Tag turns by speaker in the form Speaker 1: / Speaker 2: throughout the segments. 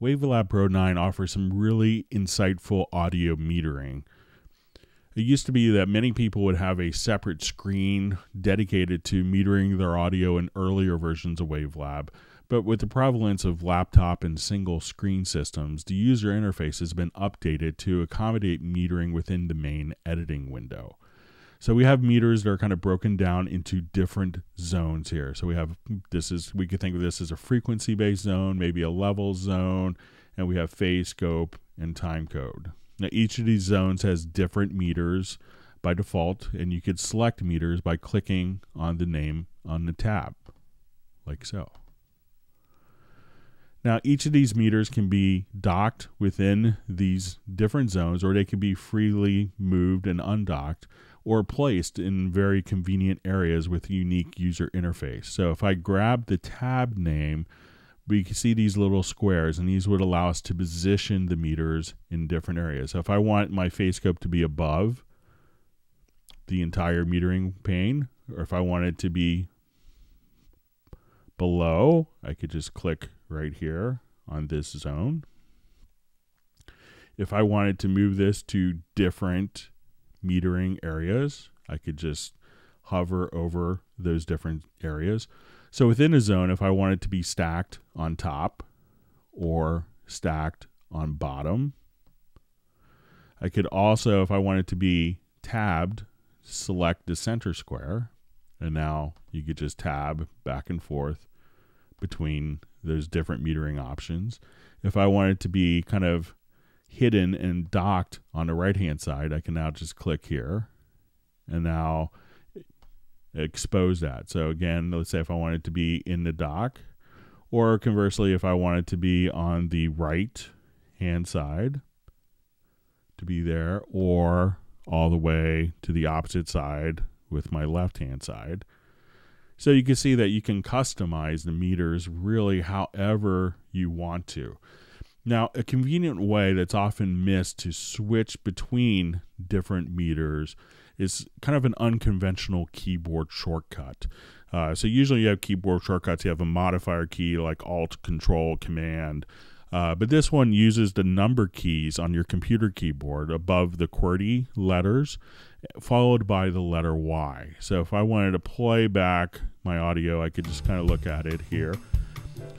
Speaker 1: Wavelab Pro 9 offers some really insightful audio metering. It used to be that many people would have a separate screen dedicated to metering their audio in earlier versions of Wavelab, but with the prevalence of laptop and single screen systems, the user interface has been updated to accommodate metering within the main editing window. So we have meters that are kind of broken down into different zones here. So we have this is we could think of this as a frequency based zone, maybe a level zone, and we have phase scope and time code. Now each of these zones has different meters by default, and you could select meters by clicking on the name on the tab, like so. Now, each of these meters can be docked within these different zones, or they can be freely moved and undocked or placed in very convenient areas with unique user interface. So if I grab the tab name, we can see these little squares, and these would allow us to position the meters in different areas. So if I want my phase scope to be above the entire metering pane, or if I want it to be below, I could just click right here on this zone. If I wanted to move this to different metering areas. I could just hover over those different areas. So within a zone, if I wanted to be stacked on top or stacked on bottom, I could also, if I wanted to be tabbed, select the center square. And now you could just tab back and forth between those different metering options. If I wanted to be kind of hidden and docked on the right hand side, I can now just click here and now expose that. So again, let's say if I wanted to be in the dock, or conversely, if I wanted to be on the right hand side, to be there, or all the way to the opposite side with my left hand side. So you can see that you can customize the meters really however you want to. Now, a convenient way that's often missed to switch between different meters is kind of an unconventional keyboard shortcut. Uh, so usually you have keyboard shortcuts. You have a modifier key like Alt, Control, Command. Uh, but this one uses the number keys on your computer keyboard above the QWERTY letters, followed by the letter Y. So if I wanted to play back my audio, I could just kind of look at it here.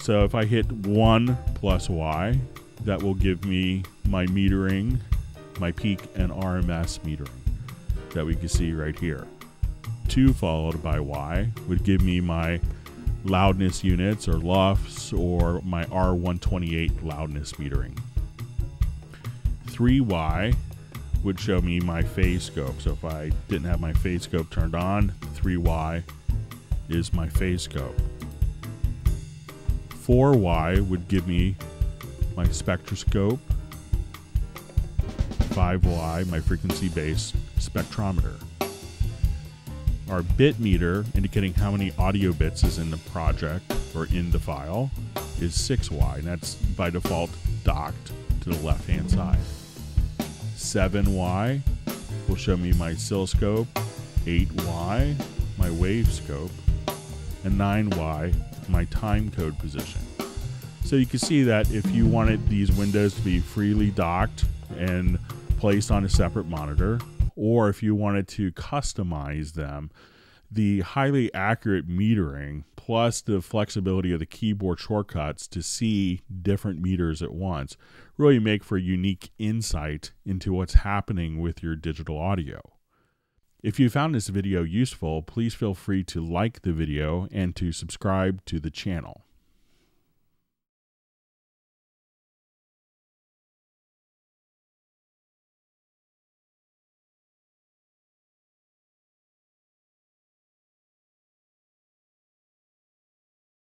Speaker 1: So if I hit 1 plus Y, that will give me my metering, my peak and RMS metering that we can see right here. 2 followed by Y would give me my loudness units or LUFS or my R128 loudness metering. 3Y would show me my phase scope. So if I didn't have my phase scope turned on, 3Y is my phase scope. 4Y would give me my spectroscope. 5Y, my frequency based spectrometer. Our bit meter, indicating how many audio bits is in the project or in the file, is 6Y, and that's by default docked to the left hand side. 7Y will show me my oscilloscope, 8Y, my wave scope, and 9Y my time code position. So you can see that if you wanted these windows to be freely docked and placed on a separate monitor, or if you wanted to customize them, the highly accurate metering plus the flexibility of the keyboard shortcuts to see different meters at once really make for unique insight into what's happening with your digital audio. If you found this video useful, please feel free to like the video and to subscribe to the channel.